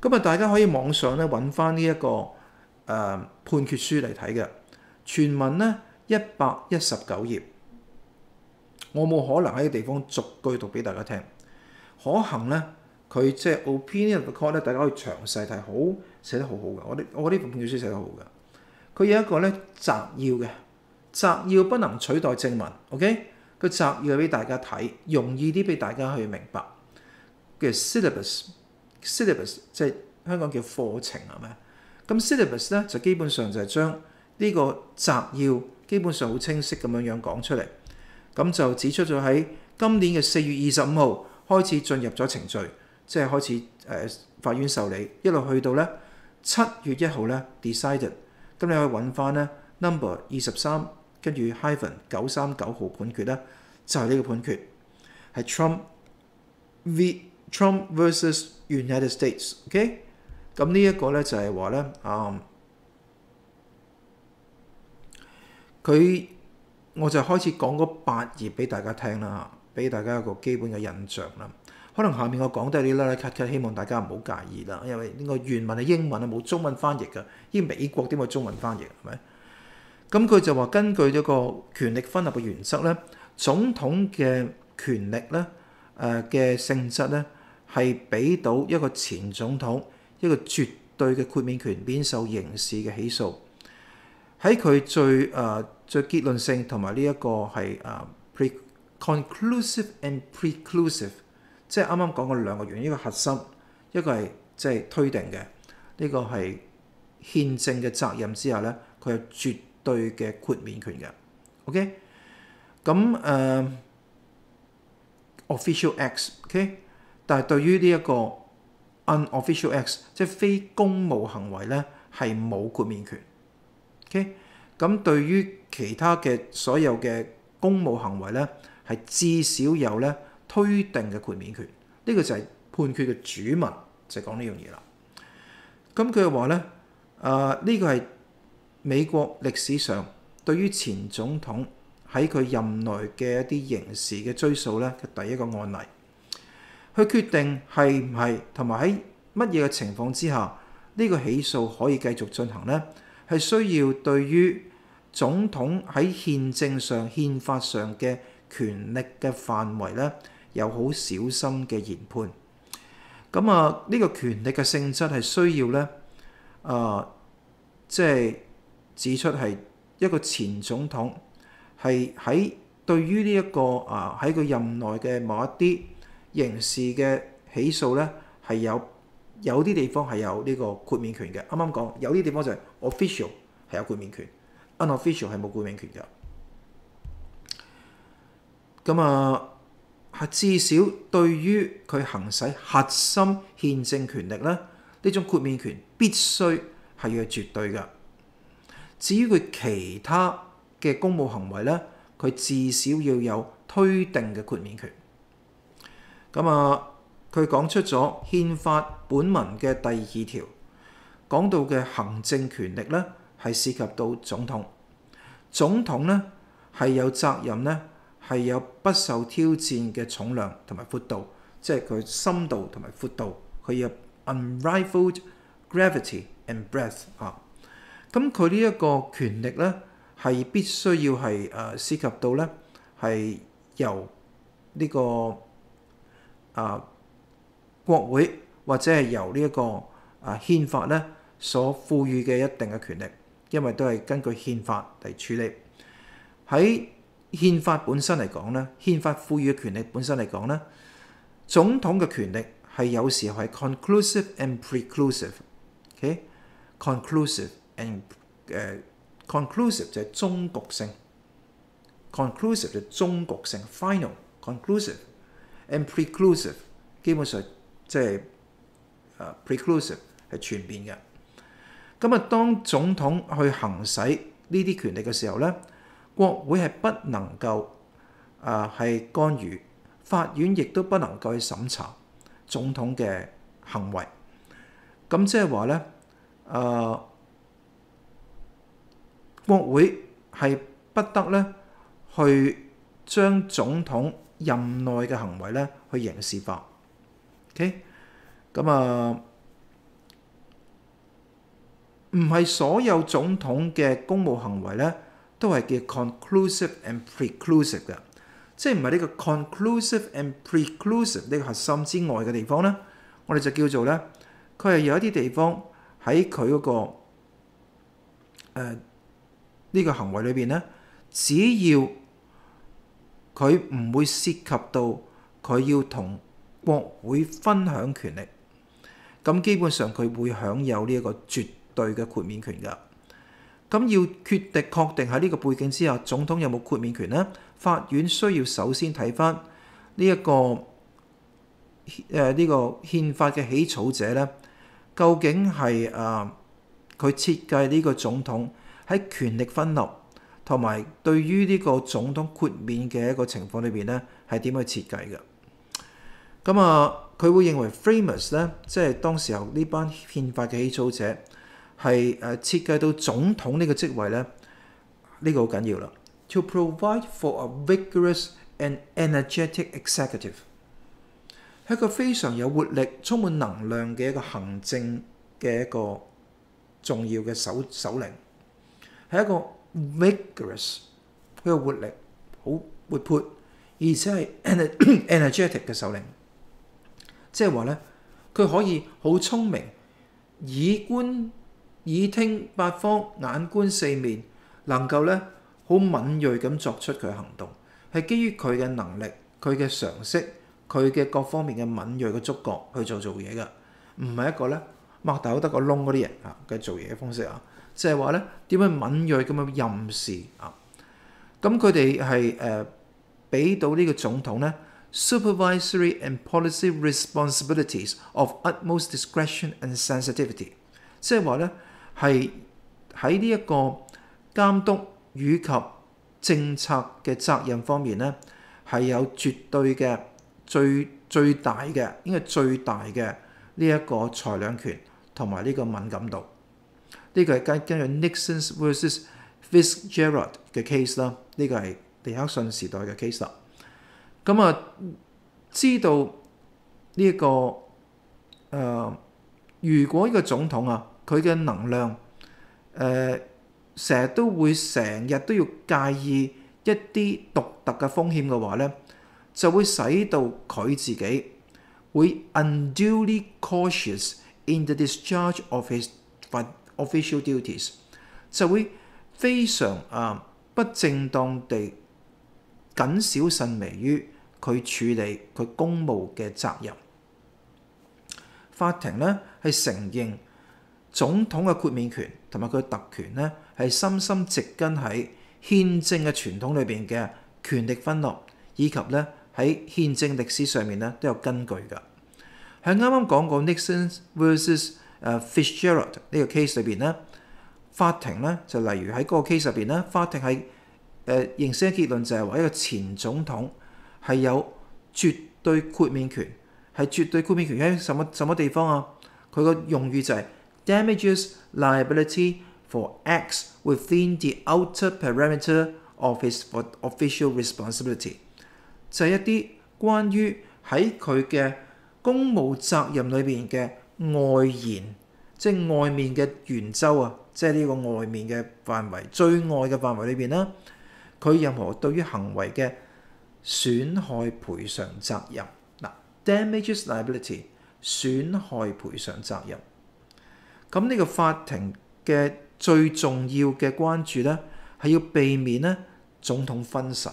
咁啊，大家可以網上咧揾翻呢一個誒、判決書嚟睇嘅，全文咧一百一十九頁。我冇可能喺個地方逐句讀俾大家聽，可行咧佢即係 opinion of the court 咧，大家可以詳細睇，好寫得好好嘅。我哋我呢本判決書寫得好嘅，佢有一個咧摘要嘅，摘要不能取代正文，OK？個摘要俾大家睇，容易啲俾大家去明白嘅 syllabus，syllabus 即係香港叫課程係咪？咁 syllabus 咧就基本上就係將呢個摘要基本上好清晰咁樣樣講出嚟，咁就指出咗喺今年嘅四月二十五號開始進入咗程序，即係開始誒、法院受理，一路去到咧七月一號咧 decided，咁你可以揾翻咧 number 二十三。跟住 hyphen 九三九號判決咧，就係、呢個判決係 Trump v Trump versus United States，OK？、咁呢一個咧就係話咧，啊、佢我就開始講嗰八頁俾大家聽啦，俾大家一個基本嘅印象啦。可能下面我講都係啲啦啦咳咳，希望大家唔好介意啦，因為呢個原文係英文啊，冇中文翻譯噶，依美國點會中文翻譯係咪？咁佢就話根據一個權力分立嘅原則咧，總統嘅權力咧，誒嘅性質咧，係俾到一個前總統一個絕對嘅豁免權免受刑事嘅起訴。喺佢最誒、最結論性同埋呢一個係誒呃 conclusive and preclusive，即係啱啱講過兩個原因，一個核心，一個係即係推定嘅，呢、個係憲政嘅責任之下咧，佢有絕對嘅豁免權嘅，OK，咁誒、official acts，OK，但係對於呢一個 unofficial acts，即係非公務行為咧，係冇豁免權，OK，咁對於其他嘅所有嘅公務行為咧，係至少有咧推定嘅豁免權，呢、個就係判決嘅主文，就係講呢樣嘢啦。咁佢又話咧，誒、uh, 呢個係。美國歷史上對於前總統喺佢任內嘅一啲刑事嘅追訴咧嘅第一個案例，去決定係唔係同埋喺乜嘢嘅情況之下呢個起訴可以繼續進行呢？係需要對於總統喺憲政上、憲法上嘅權力嘅範圍咧有好小心嘅研判。咁啊，呢個權力嘅性質係需要咧，啊、即係。指出係一個前總統係喺對於呢一個啊喺佢任內嘅某一啲刑事嘅起訴咧係有有啲地方係有呢個豁免權嘅。啱啱講有啲地方就係 official 係有豁免權，unofficial 係冇豁免權嘅。咁啊係至少對於佢行使核心憲政權力咧，呢種豁免權必須係要絕對嘅。至於佢其他嘅公務行為咧，佢至少要有推定嘅豁免權。咁啊，佢講出咗憲法本文嘅第二條，講到嘅行政權力咧係涉及到總統。總統咧係有責任咧係有不受挑戰嘅重量同埋闊度，即係佢深度同埋闊度，佢有 unrivaled gravity and breadth 啊。咁佢呢一個權力咧，係必須要係誒、涉及到咧，係由呢、這個啊、國會或者係由呢、一個啊、憲法咧所賦予嘅一定嘅權力，因為都係根據憲法嚟處理。喺憲法本身嚟講咧，憲法賦予嘅權力本身嚟講咧，總統嘅權力係有時候係 conclusive and preclusive，OK，conclusive、okay? and 誒、uh, conclusive 就係終局性，conclusive 就係終局性，final conclusive and preclusive 基本上即係誒 preclusive 係全面嘅。咁啊，當總統去行使呢啲權力嘅時候咧，國會係不能夠啊係干預，法院亦都不能夠去審查總統嘅行為。咁即係話咧，誒、國會係不得咧去將總統任內嘅行為咧去刑事化。OK，咁啊唔係所有總統嘅公務行為咧都係叫 conclusive and preclusive 嘅，即係唔係呢個 conclusive and preclusive 呢個核心之外嘅地方咧，我哋就叫做咧，佢係有一啲地方喺佢嗰個誒呢、呃呢個行為裏邊咧，只要佢唔會涉及到佢要同國會分享權力，咁基本上佢會享有呢一個絕對嘅豁免權㗎。咁要決定確定喺呢個背景之下，總統有冇豁免權呢？法院需要首先睇返呢一個誒呢、呃呢個憲法嘅起草者咧，究竟係誒佢設計呢個總統喺權力分立同埋對於呢個總統豁免嘅一個情況裏邊咧，係點去設計嘅？咁啊，佢會認為 framers 咧，即係當時候呢班憲法嘅起草者係誒設計到總統呢個職位咧，呢個好緊要啦。To provide for a vigorous and energetic executive 係一個非常有活力、充滿能量嘅一個行政嘅一個重要嘅首首領，係一個 vigorous 佢有活力、好活潑，而且係 energetic 嘅首領。即係話咧，佢可以好聰明，耳觀耳聽八方，眼觀四面，能夠咧好敏鋭咁作出佢嘅行動，係基於佢嘅能力、佢嘅常識、佢嘅各方面嘅敏鋭嘅觸覺去做做嘢㗎，唔係一個咧擘大口得個窿嗰啲人啊嘅做嘢嘅方式啊，即係話咧點樣敏鋭咁樣任事啊？咁佢哋係誒俾到呢個總統咧。supervisory and policy responsibilities of utmost discretion and sensitivity，即係話咧係喺呢一個監督與及政策嘅責任方面咧，係有絕對嘅最最大嘅應該最大嘅呢一個裁量權同埋呢個敏感度。呢、個係根根據 Nixon versus Fitzgerald 嘅 case 啦，呢個係尼克遜時代嘅 case 啦。咁啊，知道呢、一個誒、如果呢個總統啊，佢嘅能量誒，成、日都會成日都要介意一啲獨特嘅風險嘅話咧，就會使到佢自己會 unduly cautious in the discharge of his official duties，就會非常啊不正當地謹小慎微於。佢處理佢公務嘅責任，法庭咧係承認總統嘅豁免權同埋佢特權咧係深深植根喺憲政嘅傳統裏邊嘅權力分立，以及咧喺憲政歷史上面咧都有根據㗎。喺啱啱講過 Nixon versus 誒 Fitzgerald 呢個 case 裏邊咧，法庭咧就例如喺嗰個 case 入邊咧，法庭係誒認識嘅結論就係話一個前總統。係有絕對豁免權，係絕對豁免權喺什麼什麼地方啊？佢個用語就係 damages liability for acts within the outer perimeter of his official responsibility，就係一啲關於喺佢嘅公務責任裏邊嘅外延，即係外面嘅圓周啊，即係呢個外面嘅範圍，最外嘅範圍裏邊啦，佢任何對於行為嘅損害賠償責任嗱，damages liability 損害賠償責任。咁呢個法庭嘅最重要嘅關注咧，係要避免咧總統分神，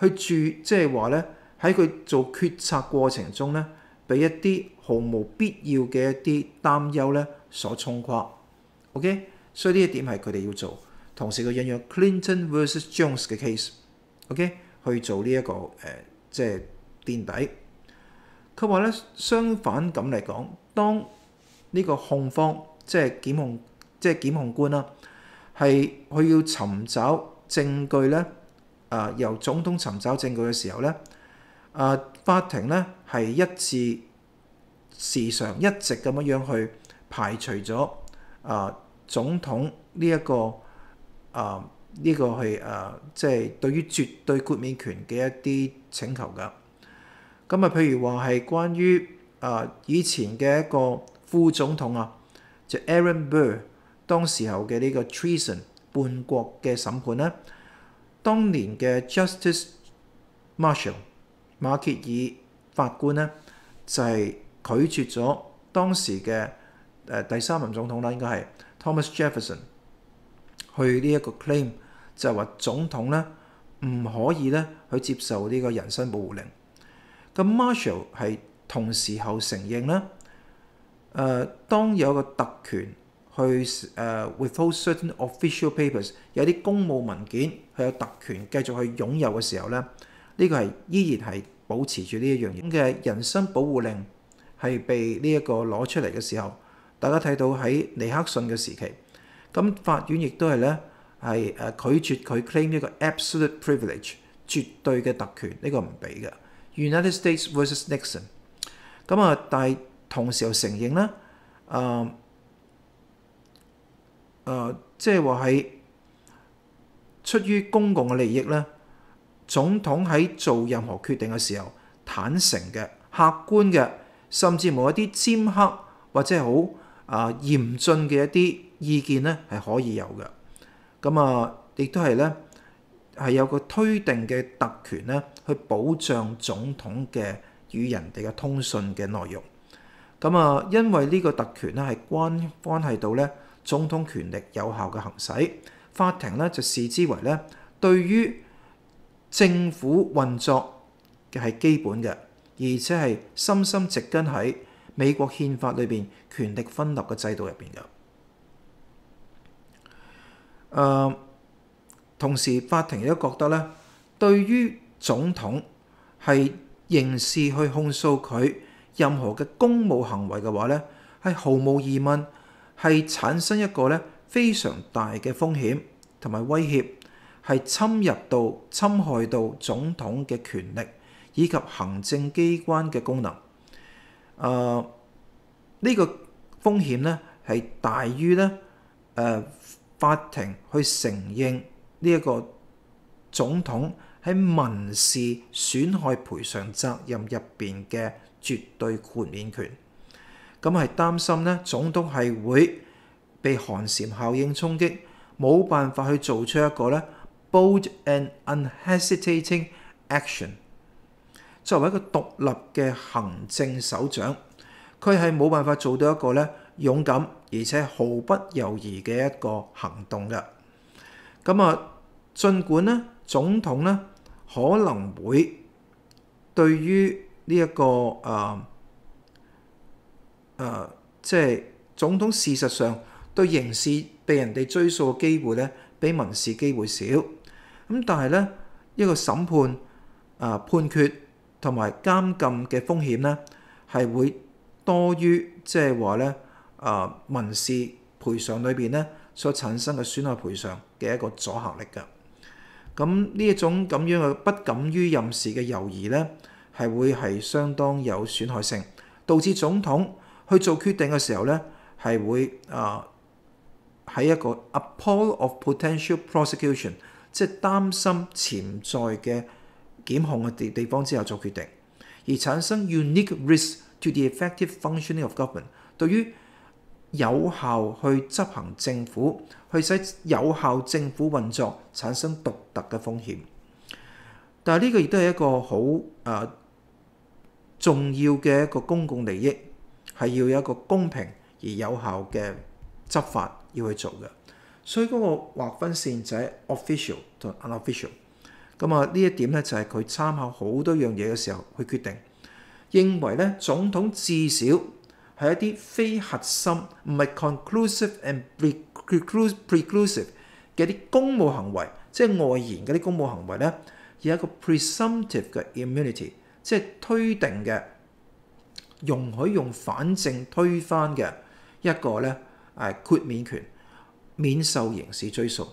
去注即係話咧喺佢做決策過程中咧，俾一啲毫無必要嘅一啲擔憂咧所衝垮。OK，所以呢一點係佢哋要做。同時佢引用 Clinton versus Jones 嘅 case。OK。去做呢、一個誒、即係墊底。佢話咧，相反咁嚟講，當呢個控方即係檢控，即係檢控官啦，係佢要尋找證據咧，啊、由總統尋找證據嘅時候咧，啊、法庭咧係一致時常一直咁樣樣去排除咗啊、呃、總統呢、一個啊。呢個係啊、即係對於絕對豁免權嘅一啲請求㗎。咁啊，譬如話係關於啊、以前嘅一個副總統啊，就 Aaron Burr 當時候嘅呢個 treason 叛國嘅審判咧，當年嘅 Justice Marshall 馬歇爾法官咧就係、拒絕咗當時嘅誒、第三任總統啦，應該係 Thomas Jefferson 去呢一個 claim 就係話總統咧唔可以咧去接受呢個人身保護令。咁 Marshall 係同時候承認啦，誒、呃、當有個特權去誒、withhold certain official papers，有啲公務文件佢有特權繼續去擁有嘅時候咧，呢、這個係依然係保持住呢一樣嘢嘅人身保護令係被呢一個攞出嚟嘅時候，大家睇到喺尼克遜嘅時期，咁法院亦都係咧係誒拒絕佢 claim 呢個 absolute privilege 絕對嘅特權，呢、個唔俾嘅。United States vs Nixon，咁啊，但係同時又承認咧，誒誒，即係話喺出於公共嘅利益咧，總統喺做任何決定嘅時候，坦誠嘅、客觀嘅，甚至冇一啲尖刻或者好啊嚴峻嘅一啲意見咧，係可以有嘅。咁啊，亦都係咧。係有個推定嘅特權咧，去保障總統嘅與人哋嘅通訊嘅內容。咁啊，因為呢個特權咧係關關係到咧總統權力有效嘅行使，法庭咧就視之為咧對於政府運作嘅係基本嘅，而且係深深植根喺美國憲法裏邊權力分立嘅制度入邊嘅。誒、同時，法庭亦都覺得咧，對於總統係刑事去控訴佢任何嘅公務行為嘅話咧，係毫無疑問係產生一個咧非常大嘅風險同埋威脅，係侵入到侵害到總統嘅權力以及行政機關嘅功能。誒、呢、這個風險咧係大於咧誒法庭去承認。呢一個總統喺民事損害賠償責任入邊嘅絕對豁免權，咁係擔心咧總統係會被寒蟬效應衝擊，冇辦法去做出一個咧 bold and unhesitating action。作為一個獨立嘅行政首長，佢係冇辦法做到一個咧勇敢而且毫不猶豫嘅一個行動嘅。咁啊〜儘管咧，總統咧可能會對於呢、一個誒誒、即係總統事實上對刑事被人哋追訴嘅機會咧，比民事機會少。咁但係咧，一個審判啊、判決同埋監禁嘅風險咧，係會多於即係話咧啊民事賠償裏邊咧所產生嘅損害賠償嘅一個阻嚇力㗎。咁呢一種咁樣嘅不敢於任事嘅猶豫咧，係會係相當有損害性，導致總統去做決定嘅時候咧，係會啊喺一個 a pool of potential prosecution，即係擔心潛在嘅檢控嘅地地方之後做決定，而產生 unique risk to the effective functioning of government。對於有效去執行政府，去使有效政府運作產生獨特嘅風險。但係呢個亦都係一個好誒、呃、重要嘅一個公共利益，係要有一個公平而有效嘅執法要去做嘅。所以嗰個劃分線就係 official 同 unofficial。咁啊呢一點咧就係佢參考好多樣嘢嘅時候去決定，認為咧總統至少。係一啲非核心，唔係 conclusive and preclusive 嘅啲公務行為，即係外延嗰啲公務行為咧，有一個 presumptive 嘅 immunity，即係推定嘅容許用反證推翻嘅一個咧誒豁免權，免受刑事追訴，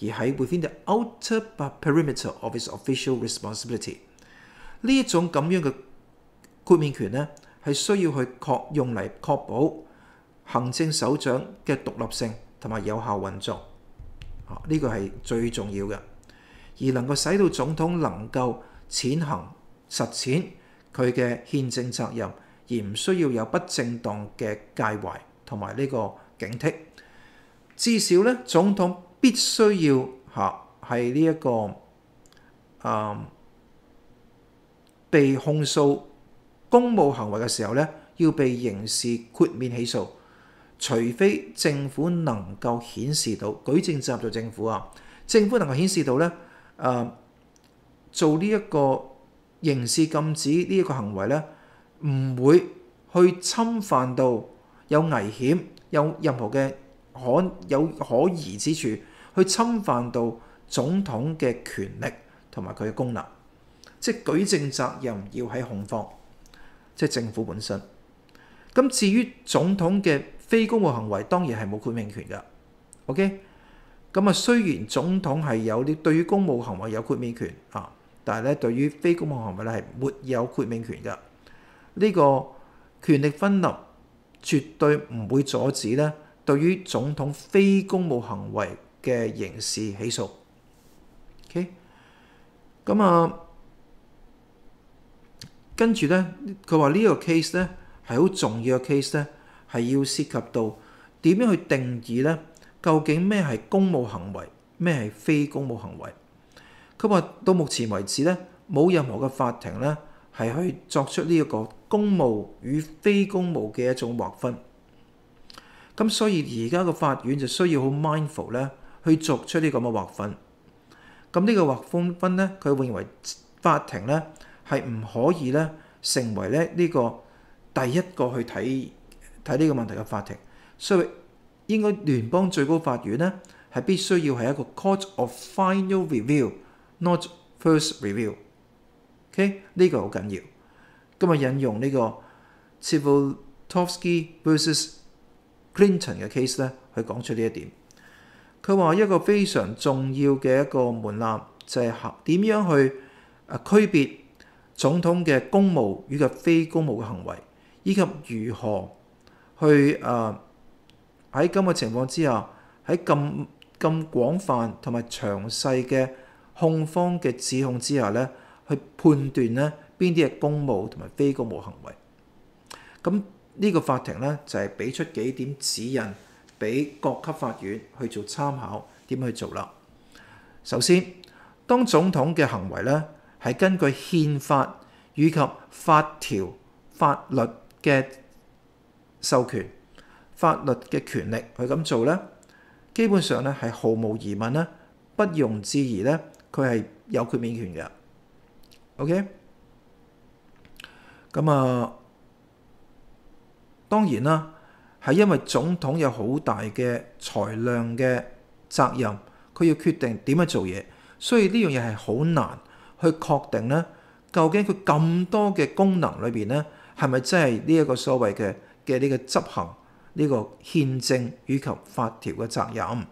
而喺 within the outer perimeter of his official responsibility 呢一種咁樣嘅豁免權咧。係需要去确用嚟確保行政首長嘅獨立性同埋有效運作，啊呢個係最重要嘅，而能夠使到總統能夠踐行實踐佢嘅憲政責任，而唔需要有不正當嘅介懷同埋呢個警惕。至少咧總統必須要嚇係呢一個啊、被控訴公務行為嘅時候咧，要被刑事豁免起訴，除非政府能夠顯示到舉證集做政府啊，政府能夠顯示到咧誒、做呢一個刑事禁止呢一個行為咧，唔會去侵犯到有危險、有任何嘅可有可疑之處，去侵犯到總統嘅權力同埋佢嘅功能，即係舉證責任要喺控方，即係政府本身。咁至於總統嘅非公務行為，當然係冇豁免權㗎。OK，咁啊雖然總統係有啲對於公務行為有豁免權啊，但係咧對於非公務行為咧係沒有豁免權㗎。呢個權力分立絕對唔會阻止咧對於總統非公務行為嘅刑事起訴。OK，咁啊跟住咧，佢話呢個 case 咧。係好重要嘅 case 咧，係要涉及到點樣去定義咧？究竟咩係公務行為，咩係非公務行為？佢話到目前為止咧，冇任何嘅法庭咧係去作出呢一個公務與非公務嘅一種劃分。咁所以而家個法院就需要好 mindful 咧，去作出呢個咁嘅劃分。咁呢個劃分分咧，佢會認為法庭咧係唔可以咧成為咧呢個。第一個去睇睇呢個問題嘅法庭，所以應該聯邦最高法院咧係必須要係一個 court of final review，not first review。OK，呢個好緊要。今日引用呢個 Zivotofsky versus Clinton 嘅 case 咧，去講出呢一點。佢話一個非常重要嘅一個門檻就係點樣去啊區別總統嘅公務與及非公務嘅行為。以及如何去誒喺咁嘅情況之下，喺咁咁廣泛同埋詳細嘅控方嘅指控之下咧，去判斷咧邊啲係公務同埋非公務行為。咁呢個法庭咧就係俾出幾點指引俾各級法院去做參考，點去做啦？首先，當總統嘅行為咧係根據憲法以及法條、法律嘅授權法律嘅權力去咁做咧，基本上咧係毫無疑問咧，不容置疑咧，佢係有豁免權嘅。OK，咁啊，當然啦，係因為總統有好大嘅裁量嘅責任，佢要決定點樣做嘢，所以呢樣嘢係好難去確定咧，究竟佢咁多嘅功能裏邊咧。係咪真係呢一個所謂嘅嘅呢個執行呢個憲政與及法條嘅責任？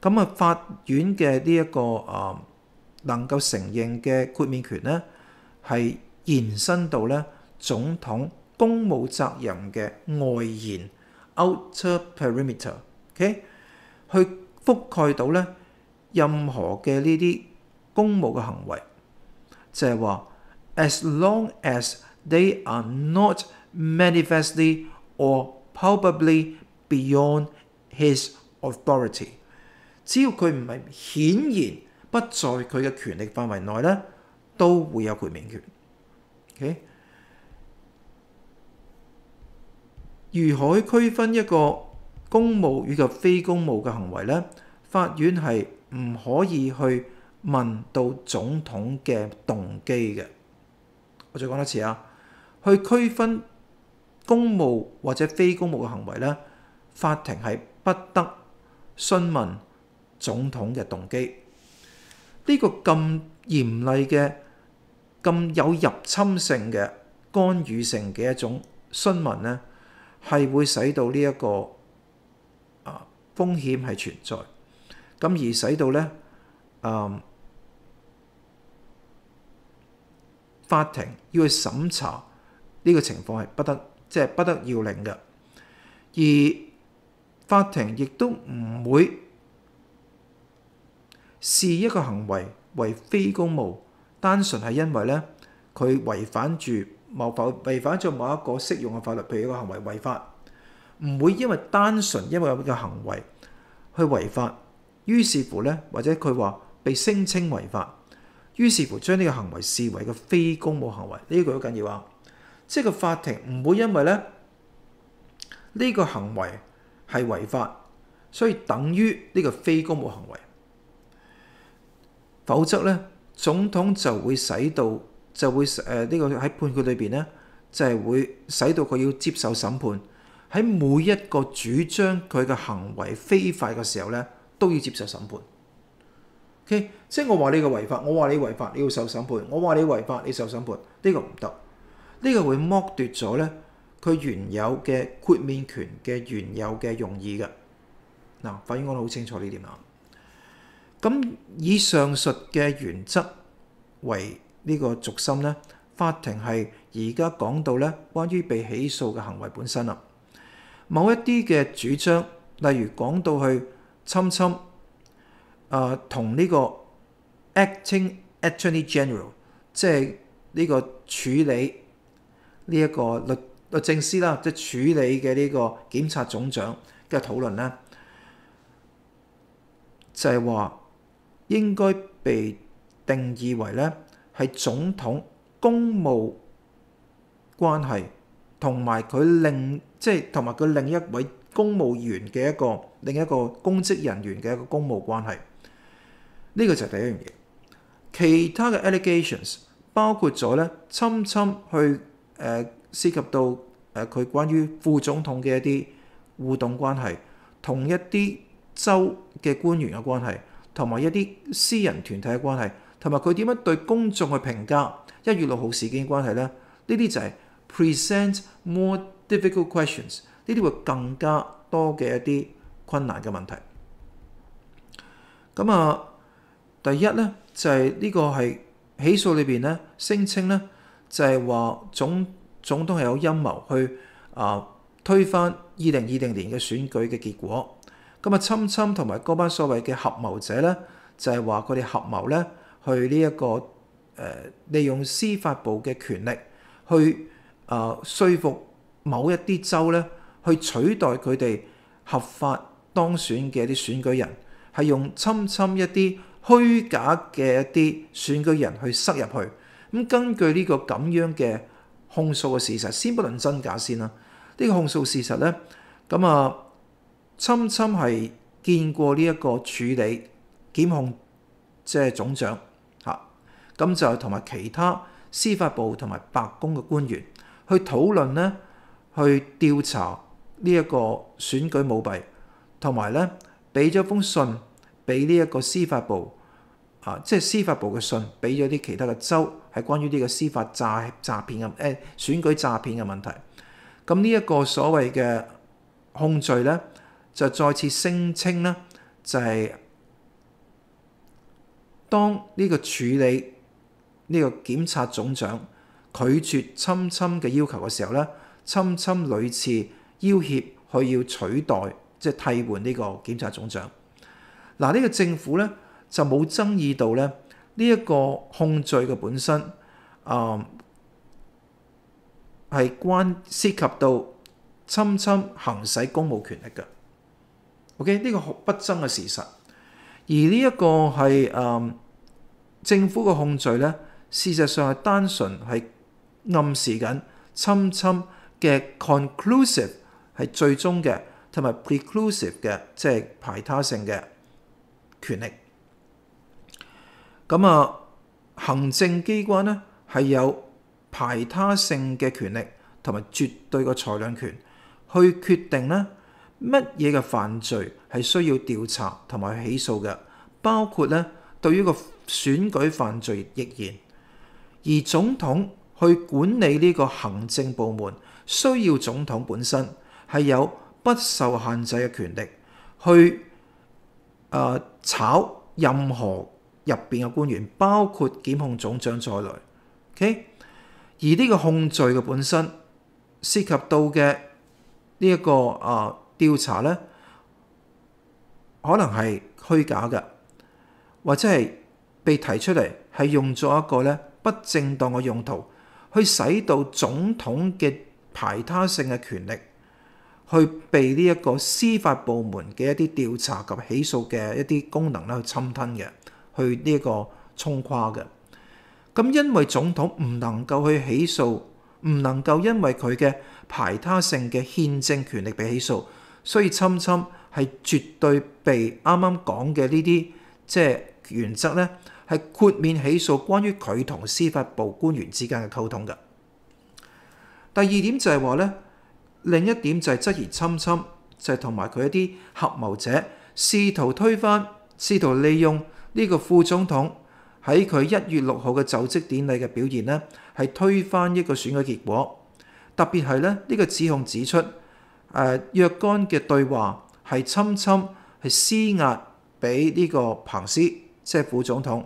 咁啊，法院嘅呢一個啊能夠承認嘅豁免權咧，係延伸到咧總統公務責任嘅外延 （outer perimeter），OK，去覆蓋到咧任何嘅呢啲公務嘅行為，就係話，as long as They are not manifestly or palpably beyond his authority。只要佢唔係顯然不在佢嘅權力範圍內咧，都會有豁免權。OK，如何去區分一個公務與及非公務嘅行為咧？法院係唔可以去問到總統嘅動機嘅。我再講多次啊！去區分公務或者非公務嘅行為咧，法庭係不得詢問總統嘅動機。呢個咁嚴厲嘅、咁有入侵性嘅干預性嘅一種詢問咧，係會使到呢一個啊風險係存在，咁而使到咧啊法庭要去審查。呢個情況係不得，即係不得要領嘅。而法庭亦都唔會視一個行為為非公務，單純係因為咧佢違反住某否違反咗某一個適用嘅法律，譬如一個行為違法，唔會因為單純因為有個行為去違法，於是乎呢，或者佢話被聲稱違法，於是乎將呢個行為視為嘅非公務行為，呢個好緊要啊！即係個法庭唔會因為咧呢個行為係違法，所以等於呢個非公務行為，否則咧總統就會使到就會誒呢個喺判決裏邊咧就係會使到佢要接受審判。喺每一個主張佢嘅行為非法嘅時候咧，都要接受審判。OK，即係我話你嘅違法，我話你違法，你要受審判；我話你違法，你受審判，呢個唔得，呢個會剝奪咗咧佢原有嘅豁免權嘅原有嘅用意嘅。嗱，法院講得好清楚呢點啊。咁以上述嘅原則為呢個軸心咧，法庭係而家講到咧關於被起訴嘅行為本身啦。某一啲嘅主張，例如講到去侵侵，誒同呢個 acting attorney general，即係呢個處理呢一個律律政司啦，即係處理嘅呢個檢察總長嘅討論咧，就係話應該被定義為咧係總統公務關係。同埋佢另即係同埋佢另一位公務員嘅一個另一個公職人員嘅一個公務關係，呢個就係第一樣嘢。其他嘅 allegations 包括咗咧，侵侵去誒涉及到誒佢關於副總統嘅一啲互動關係，同一啲州嘅官員嘅關係，同埋一啲私人團體嘅關係，同埋佢點樣對公眾去評價一月六號事件嘅關係咧？呢啲就係。present more difficult questions，呢啲會更加多嘅一啲困難嘅問題。咁啊，第一咧就係、呢個係起訴裏邊咧聲稱咧就係、是、話總總統係有陰謀去啊推翻二零二零年嘅選舉嘅結果。咁啊，侵侵同埋嗰班所謂嘅合謀者咧就係話佢哋合謀咧去呢、一個誒、利用司法部嘅權力去。啊！說服某一啲州咧，去取代佢哋合法當選嘅一啲選舉人，係用侵侵一啲虛假嘅一啲選舉人去塞入去。咁根據呢個咁樣嘅控訴嘅事實，先不論真假先啦。呢、個控訴事實咧，咁啊，侵侵係見過呢一個處理檢控即係總長，咁就同埋其他司法部同埋白宮嘅官員。去討論咧，去調查呢一個選舉舞弊，同埋咧俾咗封信俾呢一個司法部啊，即係司法部嘅信俾咗啲其他嘅州，係關於呢個司法詐詐騙嘅誒、選舉詐騙嘅問題。咁呢一個所謂嘅控罪咧，就再次聲稱咧，就係、是、當呢個處理呢個檢察總長。拒絕侵侵嘅要求嘅時候咧，侵侵屢次要挟佢要取代即係替換呢個檢察總長。嗱，呢個政府咧就冇爭議到咧呢一個控罪嘅本身，啊係關涉及到侵侵行使公務權力嘅。OK，呢個不爭嘅事實。而呢一個係啊政府嘅控罪咧，事實上係單純係。暗示緊侵侵嘅 conclusive 係最終嘅，同埋 preclusive 嘅，即係排他性嘅權力。咁啊，行政機關咧係有排他性嘅權力，同埋絕對嘅裁量權，去決定咧乜嘢嘅犯罪係需要調查同埋起訴嘅，包括咧對於個選舉犯罪亦然。而總統去管理呢個行政部門，需要總統本身係有不受限制嘅權力去誒、炒任何入邊嘅官員，包括檢控總長在內。OK，而呢個控罪嘅本身涉及到嘅呢一個誒調、查咧，可能係虛假嘅，或者係被提出嚟係用咗一個咧不正當嘅用途。去使到總統嘅排他性嘅權力，去被呢一個司法部門嘅一啲調查及起訴嘅一啲功能咧去侵吞嘅，去呢一個衝垮嘅。咁因為總統唔能夠去起訴，唔能夠因為佢嘅排他性嘅憲政權力被起訴，所以侵侵係絕對被啱啱講嘅呢啲即係原則咧，係豁免起訴關於佢同司法部官員之間嘅溝通嘅。第二點就係話咧。另一點就係質疑侵侵，就係同埋佢一啲合謀者試圖推翻，試圖利用呢個副總統喺佢一月六號嘅就職典禮嘅表現呢，係推翻一個選舉結果。特別係咧，呢個指控指出，誒、若干嘅對話係侵侵係施壓俾呢個彭斯，即係副總統，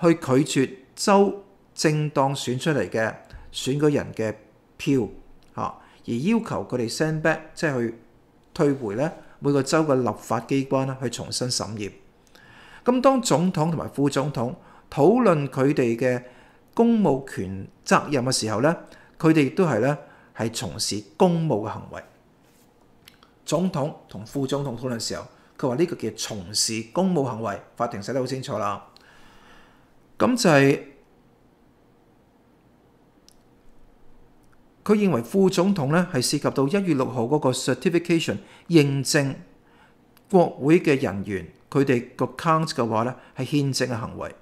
去拒絕州正當選出嚟嘅選舉人嘅票嚇。而要求佢哋 send back，即係去退回咧每個州嘅立法機關咧去重新審驗。咁當總統同埋副總統討論佢哋嘅公務權責任嘅時候咧，佢哋亦都係咧係從事公務嘅行為。總統同副總統討論時候，佢話呢個叫從事公務行為，法庭寫得好清楚啦。咁就係、佢認為副總統咧係涉及到一月六號嗰個 certification 認證國會嘅人員，佢哋個 count 嘅話咧係憲政嘅行為。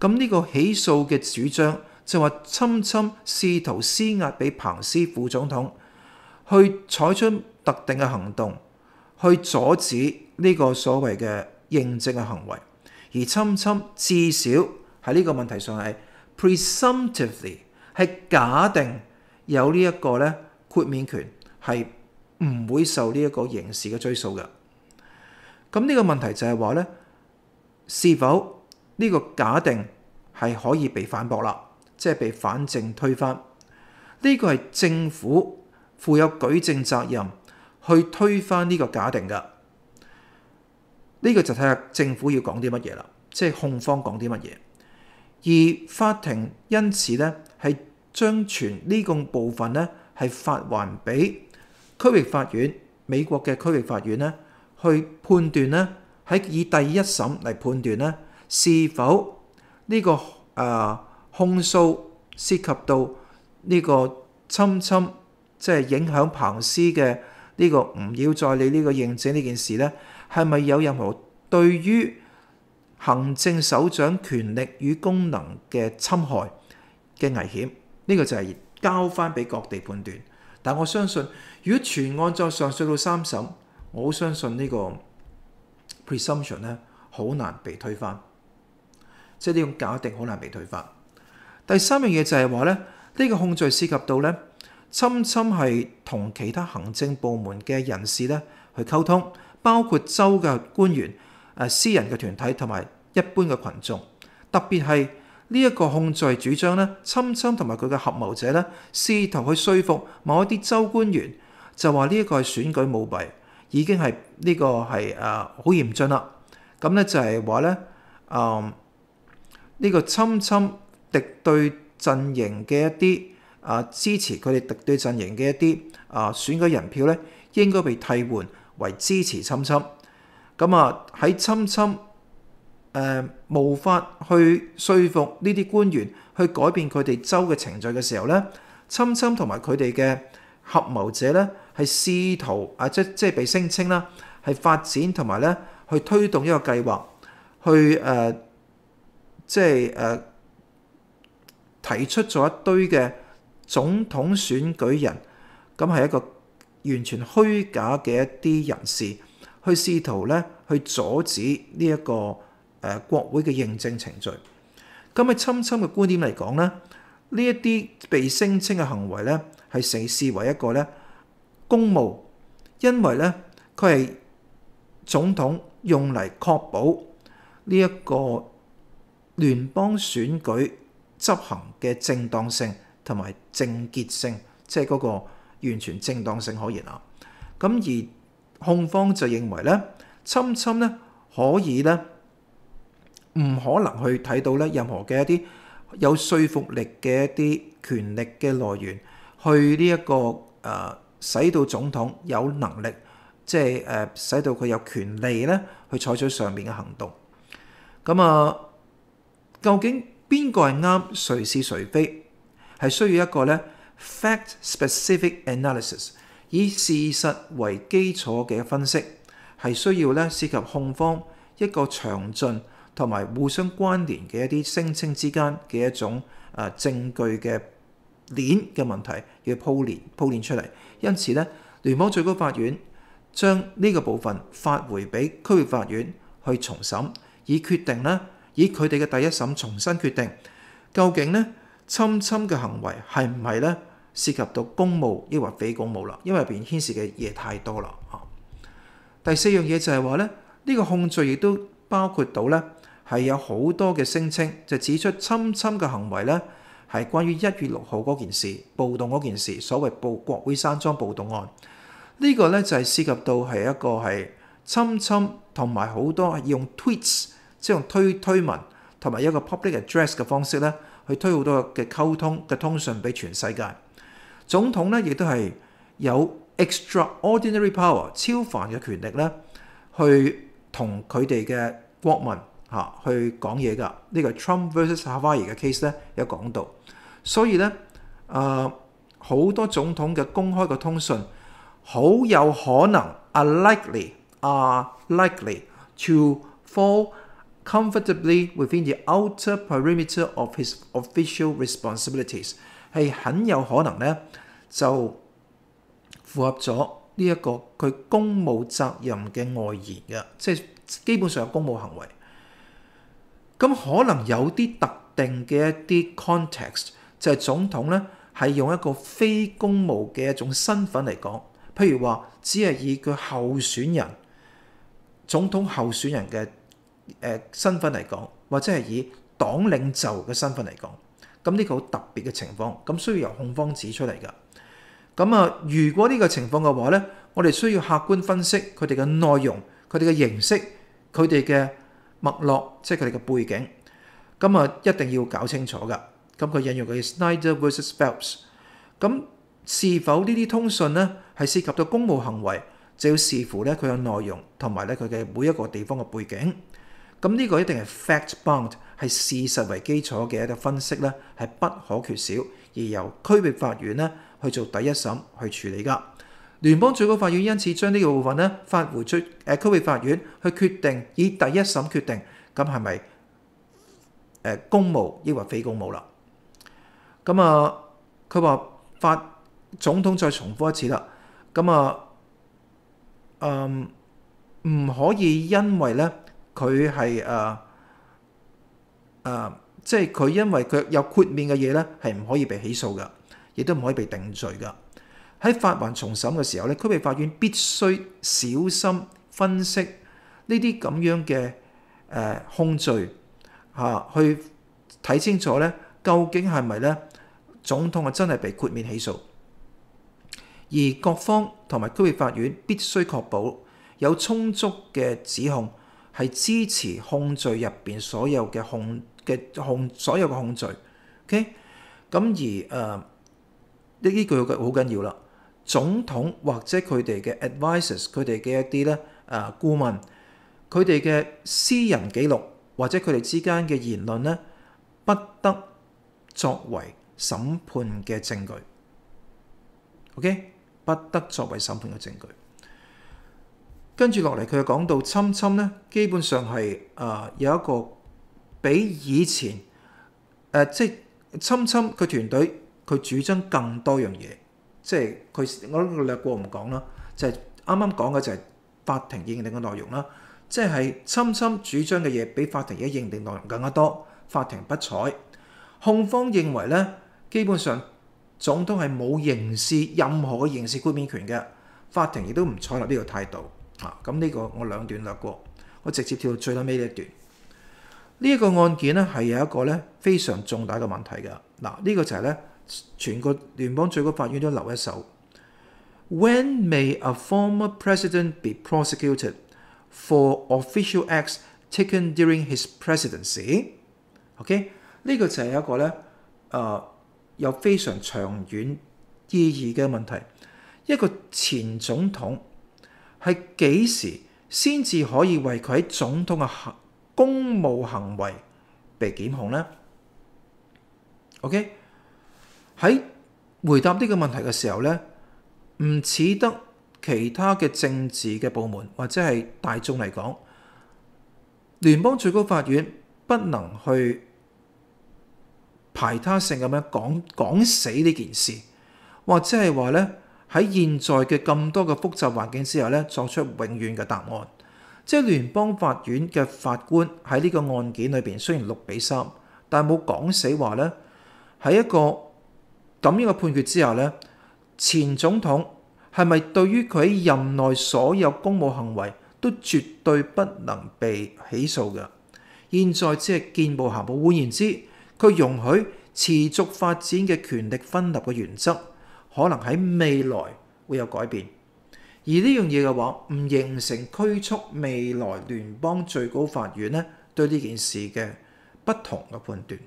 咁呢個起訴嘅主張就話，侵侵試圖施壓俾彭斯副總統去採取特定嘅行動，去阻止呢個所謂嘅認證嘅行為。而侵侵至少喺呢個問題上係 presumptively 係假定。有呢一個咧豁免權係唔會受呢一個刑事嘅追訴嘅。咁呢個問題就係話咧，是否呢個假定係可以被反駁啦？即係被反證推翻？呢個係政府負有舉證責任去推翻呢個假定㗎。呢個就睇下政府要講啲乜嘢啦，即係控方講啲乜嘢。而法庭因此咧係。將全呢個部分呢係發還俾區域法院，美國嘅區域法院呢去判斷呢，喺以第一審嚟判斷呢，是否呢、這個誒、呃、控訴涉及到呢個侵侵，即係影響彭斯嘅呢個唔要再理呢個認證呢件事呢，係咪有任何對於行政首長權力與功能嘅侵害嘅危險？呢個就係交翻俾各地判斷，但我相信，如果全案再上訴到三審，我相信呢個 presumption 咧，好難被推翻，即係呢種假定好難被推翻。第三樣嘢就係話咧，呢個控罪涉及到咧，侵侵係同其他行政部門嘅人士咧去溝通，包括州嘅官員、誒私人嘅團體同埋一般嘅群眾，特別係。呢一個控罪主張咧，侵侵同埋佢嘅合謀者咧，試圖去說服某一啲州官員，就話呢一個係選舉舞弊，已經係呢個係誒好嚴峻啦。咁咧就係話咧，誒呢個侵侵敵對陣營嘅一啲啊支持佢哋敵對陣營嘅一啲啊選舉人票咧，應該被替換為支持侵侵。咁啊喺侵侵。誒、無法去說服呢啲官員去改變佢哋州嘅程序嘅時候咧，侵侵同埋佢哋嘅合謀者咧係試圖啊，即即係被聲稱啦，係發展同埋咧去推動一個計劃，去誒、即係誒、提出咗一堆嘅總統選舉人，咁係一個完全虛假嘅一啲人士，去試圖咧去阻止呢、一個。誒國會嘅認證程序，咁喺侵侵嘅觀點嚟講咧，呢一啲被聲稱嘅行為咧，係被視為一個咧公務，因為咧佢係總統用嚟確保呢一個聯邦選舉執行嘅正當性同埋正潔性，即係嗰個完全正當性可言啊。咁而控方就認為咧，侵侵咧可以咧。唔可能去睇到咧任何嘅一啲有說服力嘅一啲權力嘅來源，去呢、一個誒、使到總統有能力，即係誒使到佢有權利咧去採取上面嘅行動。咁啊，究竟邊個係啱，誰是誰非，係需要一個咧 fact-specific analysis，以事實為基礎嘅分析，係需要咧涉及控方一個詳盡同埋互相關聯嘅一啲聲稱之間嘅一種誒證據嘅鏈嘅問題要鋪連鋪連出嚟。因此咧，聯邦最高法院將呢個部分發回俾區域法院去重審，以決定咧，以佢哋嘅第一審重新決定究竟咧侵侵嘅行為係唔係咧涉及到公務抑或非公務啦？因為入邊牽涉嘅嘢太多啦。第四樣嘢就係話咧，呢個控罪亦都包括到咧係有好多嘅聲稱，就指出侵侵嘅行為咧係關於一月六號嗰件事暴動嗰件事，所謂暴國會山莊暴動案。呢個咧就係涉及到係一個係侵侵同埋好多用 tweets，即係用推推文同埋一個 public address 嘅方式咧，去推好多嘅溝通嘅通訊俾全世界。總統咧亦都係有 extraordinary power 超凡嘅權力咧，去同佢哋嘅國民嚇去講嘢㗎。呢個 Trump vs Hawaii 嘅 case 咧有講到，所以咧誒好多總統嘅公開嘅通訊好有可能 are likely are likely to fall comfortably within the outer perimeter of his official responsibilities 係很有可能咧就符合咗呢一個佢公務責任嘅外延嘅，即係基本上有公務行為。咁可能有啲特定嘅一啲 context 就係總統咧係用一個非公務嘅一種身份嚟講，譬如話只係以佢候選人總統候選人嘅誒身份嚟講，或者係以黨領袖嘅身份嚟講。咁呢個好特別嘅情況，咁需要由控方指出嚟㗎。咁啊，如果呢個情況嘅話咧，我哋需要客觀分析佢哋嘅內容、佢哋嘅形式、佢哋嘅脈絡，即係佢哋嘅背景。咁啊，一定要搞清楚㗎。咁佢引用嘅 Snyder vs Phelps。咁是否呢啲通訊咧係涉及到公務行為，就要視乎咧佢嘅內容同埋咧佢嘅每一個地方嘅背景。咁呢個一定係 fact bound。係事實為基礎嘅一個分析咧，係不可缺少，而由區域法院咧去做第一審去處理㗎。聯邦最高法院因此將呢個部分咧發回出誒區域法院去決定，以第一審決定咁係咪誒公務抑或非公務啦？咁啊，佢話法總統再重複一次啦。咁啊，嗯，唔可以因為咧佢係誒。誒、即係佢因為佢有豁免嘅嘢咧，係唔可以被起訴嘅，亦都唔可以被定罪噶。喺法環重審嘅時候咧，區域法院必須小心分析呢啲咁樣嘅誒、控罪嚇、去睇清楚咧，究竟係咪咧總統係真係被豁免起訴？而各方同埋區域法院必須確保有充足嘅指控係支持控罪入邊所有嘅控。嘅控所有嘅控罪，OK，咁而誒呢呢句好緊要啦。總統或者佢哋嘅 advisers，佢哋嘅一啲咧誒顧問，佢哋嘅私人記錄或者佢哋之間嘅言論咧，不得作為審判嘅證據。OK，不得作為審判嘅證據。跟住落嚟，佢又講到侵侵咧，基本上係誒、有一個。比以前誒、即係侵侵佢團隊，佢主張更多樣嘢，即係佢我略過唔講啦。就係啱啱講嘅就係法庭認定嘅內容啦。即係侵侵主張嘅嘢，比法庭而家認定內容更加多。法庭不採，控方認為咧，基本上總統係冇刑事任何嘅刑事豁免權嘅，法庭亦都唔採納呢個態度。啊，咁呢個我兩段略過，我直接跳到最尾呢一段。呢一個案件咧係有一個咧非常重大嘅問題嘅。嗱，呢個就係咧全個聯邦最高法院都留一手。When may a former president be prosecuted for official acts taken during his presidency？OK，呢個就係一個咧誒有非常長遠意義嘅問題。一個前總統係幾時先至可以為佢喺總統嘅行公務行為被檢控呢？OK，喺回答呢個問題嘅時候咧，唔似得其他嘅政治嘅部門或者係大眾嚟講，聯邦最高法院不能去排他性咁樣講講死呢件事，或者係話咧喺現在嘅咁多嘅複雜環境之下咧，作出永遠嘅答案。即係聯邦法院嘅法官喺呢個案件裏邊，雖然六比三，但係冇講死話咧，喺一個咁樣嘅判決之下咧，前總統係咪對於佢喺任內所有公務行為都絕對不能被起訴嘅？現在只係見步行步，換言之，佢容許持續發展嘅權力分立嘅原則，可能喺未來會有改變。而呢樣嘢嘅話，唔形成驅促未來聯邦最高法院咧對呢件事嘅不同嘅判斷。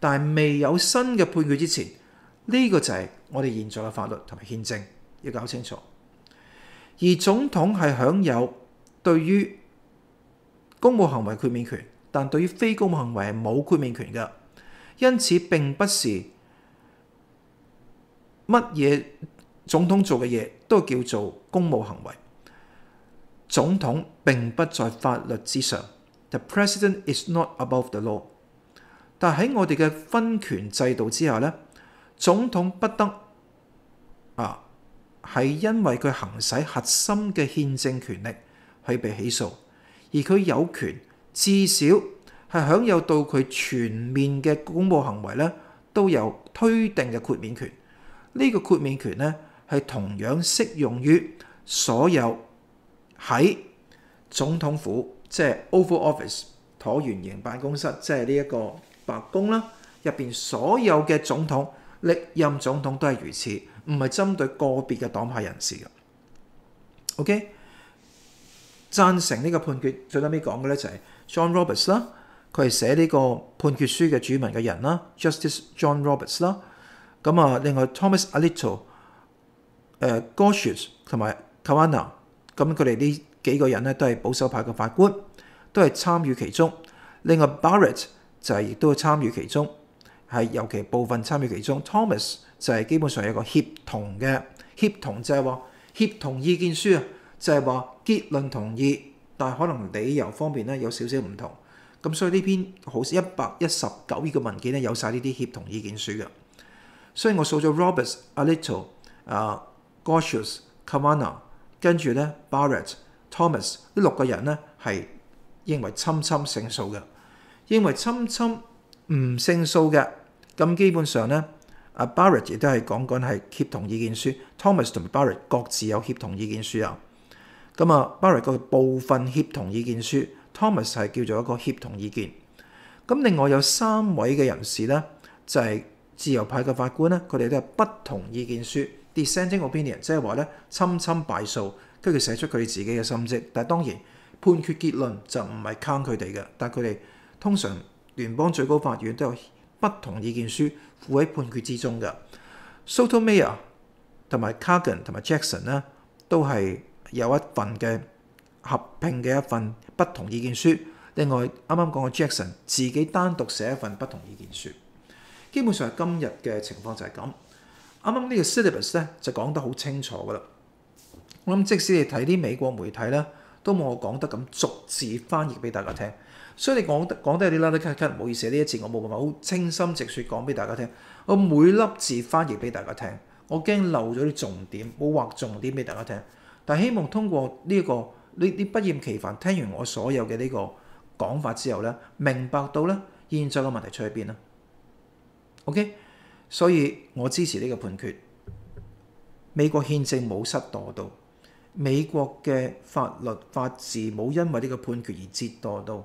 但係未有新嘅判決之前，呢個就係我哋現在嘅法律同埋憲政要搞清楚。而總統係享有對於公務行為豁免權，但對於非公務行為係冇豁免權嘅，因此並不是乜嘢總統做嘅嘢都叫做公務行為。總統並不在法律之上，The President is not above the law。但喺我哋嘅分權制度之下咧，總統不得啊，係因為佢行使核心嘅憲政權力去被起訴，而佢有權至少係享有到佢全面嘅公務行為咧，都有推定嘅豁免權。呢個豁免權咧係同樣適用於所有喺總統府，即係 Oval Office 橢圓形辦公室，即係呢一個白宮啦，入邊所有嘅總統、歷任總統都係如此，唔係針對個別嘅黨派人士嘅。OK，贊成呢個判決最尾講嘅咧就係 John Roberts 啦，佢係寫呢個判決書嘅主文嘅人啦，Justice John Roberts 啦。咁啊，另外 Thomas Alito、誒 Gorsuch 同埋 k a w a n a 咁佢哋呢幾個人咧都係保守派嘅法官，都係參與其中。另外 Barrett 就係亦都係參與其中，係尤其部分參與其中。Thomas 就係基本上有個協同嘅協同，就係話協同意見書啊，就係話結論同意，但係可能理由方面咧有少少唔同。咁所以呢篇好似一百一十九頁嘅文件咧有晒呢啲協同意見書嘅。所以我數咗 Roberts、Alito、啊 Gorsuch、Kavana，跟住咧 Barrett、Thomas 呢六個人咧係認為侵侵勝訴嘅，認為侵侵唔勝訴嘅。咁基本上咧，阿 Barrett 亦都係講緊係協同意見書，Thomas 同 Barrett 各自有協同意見書啊。咁啊 Barrett 個部分協同意見書，Thomas 係叫做一個協同意見。咁另外有三位嘅人士咧就係、自由派嘅法官咧，佢哋都係不同意見書 （dissenting opinion），即係話咧，侵侵敗訴，跟住寫出佢哋自己嘅心跡。但係當然判決結論就唔係坑佢哋嘅，但係佢哋通常聯邦最高法院都有不同意見書附喺判決之中嘅。Sotomayor 同埋 Kagan 同埋 Jackson 咧，都係有一份嘅合併嘅一份不同意見書。另外啱啱講嘅 Jackson 自己單獨寫一份不同意見書。基本上係今日嘅情況就係咁。啱啱呢個 syllabus 咧就講得好清楚噶啦。我諗即使你睇啲美國媒體咧，都冇我講得咁逐字翻譯俾大家聽。所以你講得講得有啲甩甩咳咳，唔好意思，呢一次我冇辦法好清心直説講俾大家聽。我每粒字翻譯俾大家聽，我驚漏咗啲重點，冇畫重點俾大家聽。但希望通過呢、這個你你不厭其煩聽完我所有嘅呢個講法之後咧，明白到咧現在嘅問題出喺邊啦。OK，所以我支持呢個判決。美國憲政冇失墮到，美國嘅法律法治冇因為呢個判決而折墮到。